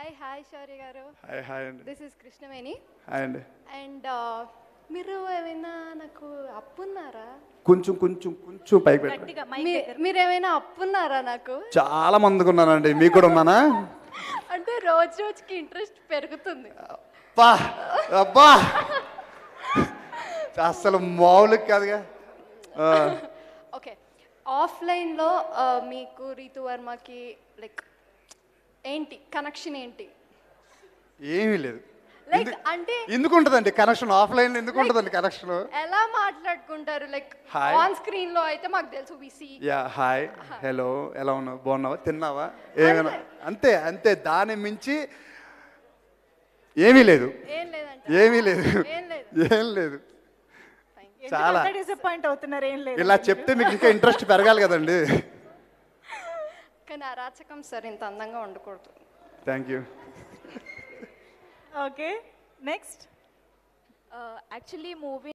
Hi hi శౌర్య గారు. Hi hi అండి. This is Krishnaveni hi అండి. అండ్ మీరు ఏమైనా నాకు అప్పున్నారా? కొంచెం కొంచెం కొంచెం పైకి పెట్టండి గట్టిగా మైక్ మీ- మీరేమైనా అప్పున్నారా నాకు? చాలా మందికి ఉన్నానండి మీకు కూడా ఉన్నానా? అంటే రోజు రోజుకి ఇంట్రెస్ట్ పెరుగుతుంది. అబ్బా అబ్బా. అసలు మామూలుగా కాదుగా. ఆ, ఓకే ఆఫ్లైన్లో మీకు రీతు వర్మకి లైక్ ఏంటి? కనెక్షన్ ఏంటి? ఏమీ లేదు. లైక్ అంటే ఎందుకు ఉంటుందండి కనెక్షన్ ఆఫ్లైన్ ఎందుకు ఉంటుందండి కనెక్షన్ ఎలా మాట్లాడుకుంటారు? లైక్. ఆన్ స్క్రీన్లో అయితే మాకు తెలుసు విసి యా హాయ్ హలో ఎలా ఉన్నావు? బాగున్నావా? తిన్నావా? ఏమైనా అంతే. అంతే దాని మించి ఏమీ లేదు. ఏమీ లేదు. ఏం లేదు. చాలా. డిసప్పాయింట్ అవుతున్నారు? ఏం లేదు. ఇలా చెప్తే మీకు ఇంకా ఇంట్రెస్ట్ పెరగాలి కదండి. కానీ అరాచకం సార్ ఇంత అందంగా ఉండకూడదు. Thank you okay next actually movie